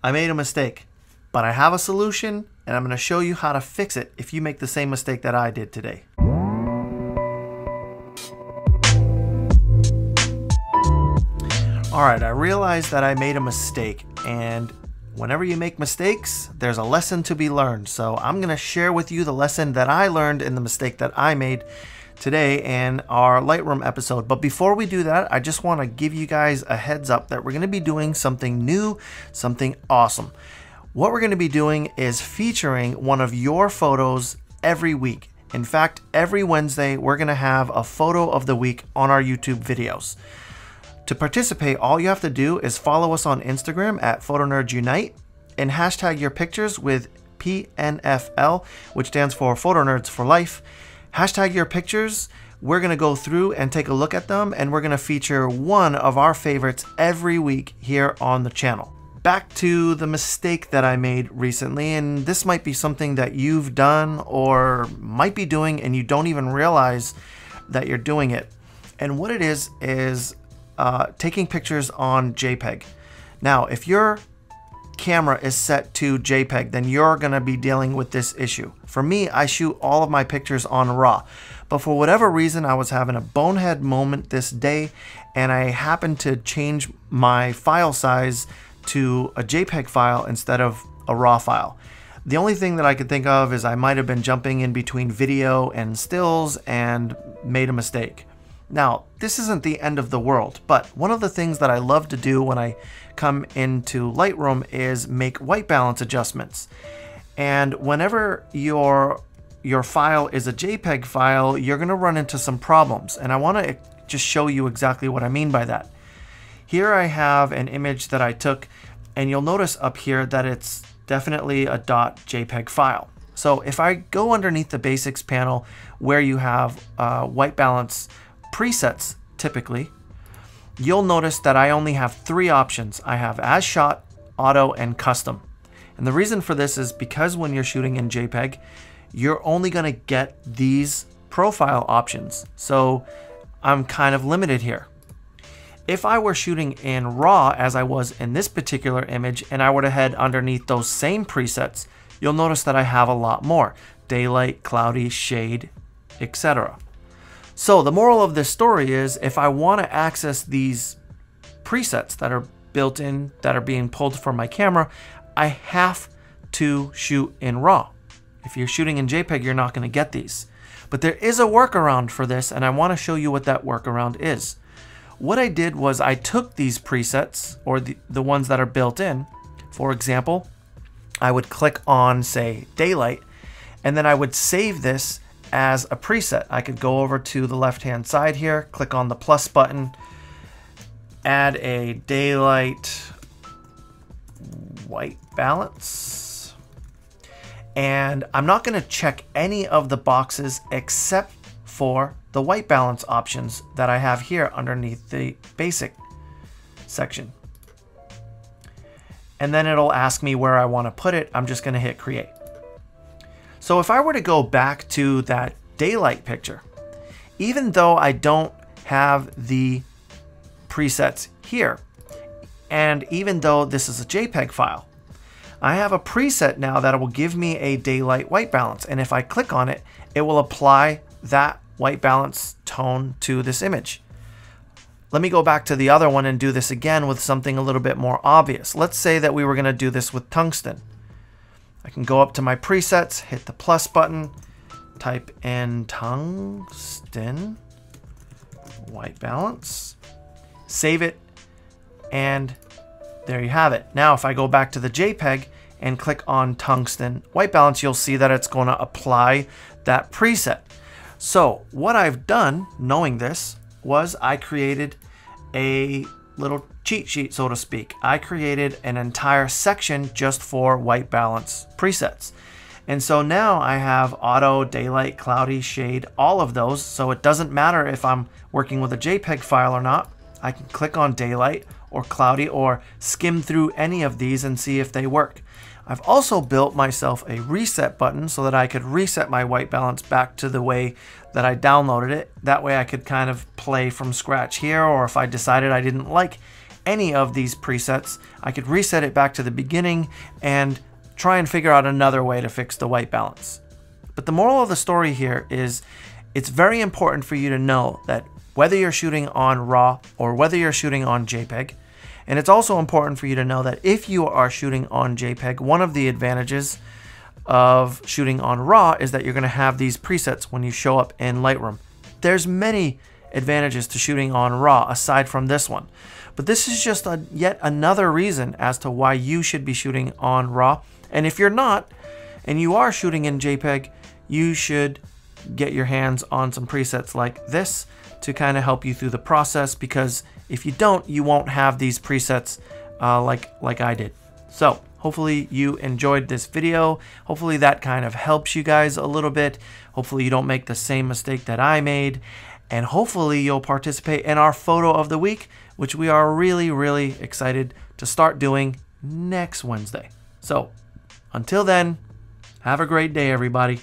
I made a mistake, but I have a solution and I'm going to show you how to fix it if you make the same mistake that I did today. Alright, I realized that I made a mistake and whenever you make mistakes, there's a lesson to be learned. So I'm going to share with you the lesson that I learned in the mistake that I made today in our Lightroom episode. But before we do that, I just want to give you guys a heads up that we're going to be doing something new, something awesome. What we're going to be doing is featuring one of your photos every week. In fact, every Wednesday, we're going to have a photo of the week on our YouTube videos. To participate, all you have to do is follow us on Instagram at PhotoNerdsUnite and hashtag your pictures with PNFL, which stands for Photo Nerds for Life. Hashtag your pictures. We're going to go through and take a look at them, and we're going to feature one of our favorites every week here on the channel. Back to the mistake that I made recently, and this might be something that you've done or might be doing and you don't even realize that you're doing it. And what it is, is uh, taking pictures on JPEG. Now, if your camera is set to JPEG, then you're going to be dealing with this issue. For me, I shoot all of my pictures on RAW. But for whatever reason, I was having a bonehead moment this day and I happened to change my file size to a JPEG file instead of a RAW file. The only thing that I could think of is I might have been jumping in between video and stills and made a mistake. Now, this isn't the end of the world, but one of the things that I love to do when I come into Lightroom is make white balance adjustments. And whenever your your file is a JPEG file, you're going to run into some problems. And I want to just show you exactly what I mean by that. Here I have an image that I took, and you'll notice up here that it's definitely a .jpeg file. So if I go underneath the basics panel where you have uh, white balance presets typically, you'll notice that I only have three options. I have as shot, auto, and custom. And the reason for this is because when you're shooting in JPEG, you're only gonna get these profile options. So I'm kind of limited here. If I were shooting in RAW as I was in this particular image and I were to head underneath those same presets, you'll notice that I have a lot more. Daylight, cloudy, shade, etc. So the moral of this story is if I want to access these presets that are built in, that are being pulled from my camera, I have to shoot in RAW. If you're shooting in JPEG, you're not going to get these. But there is a workaround for this, and I want to show you what that workaround is. What I did was I took these presets, or the, the ones that are built in. For example, I would click on, say, Daylight, and then I would save this as a preset. I could go over to the left hand side here, click on the plus button, add a daylight white balance. And I'm not going to check any of the boxes except for the white balance options that I have here underneath the basic section. And then it'll ask me where I want to put it. I'm just going to hit create. So if I were to go back to that daylight picture, even though I don't have the presets here, and even though this is a JPEG file, I have a preset now that will give me a daylight white balance. And if I click on it, it will apply that white balance tone to this image. Let me go back to the other one and do this again with something a little bit more obvious. Let's say that we were going to do this with tungsten. I can go up to my presets, hit the plus button, type in tungsten, white balance, save it, and there you have it. Now if I go back to the JPEG and click on tungsten white balance, you'll see that it's going to apply that preset. So what I've done, knowing this, was I created a little cheat sheet, so to speak. I created an entire section just for white balance presets. And so now I have auto, daylight, cloudy, shade, all of those. So it doesn't matter if I'm working with a JPEG file or not. I can click on daylight or cloudy or skim through any of these and see if they work. I've also built myself a reset button so that I could reset my white balance back to the way that I downloaded it. That way I could kind of play from scratch here or if I decided I didn't like any of these presets, I could reset it back to the beginning and try and figure out another way to fix the white balance. But the moral of the story here is it's very important for you to know that whether you're shooting on RAW or whether you're shooting on JPEG, and it's also important for you to know that if you are shooting on JPEG, one of the advantages of shooting on RAW is that you're going to have these presets when you show up in Lightroom. There's many advantages to shooting on RAW aside from this one. But this is just a, yet another reason as to why you should be shooting on RAW. And if you're not, and you are shooting in JPEG, you should get your hands on some presets like this to kind of help you through the process because if you don't, you won't have these presets uh, like, like I did. So hopefully you enjoyed this video. Hopefully that kind of helps you guys a little bit. Hopefully you don't make the same mistake that I made. And hopefully you'll participate in our photo of the week, which we are really, really excited to start doing next Wednesday. So until then, have a great day, everybody.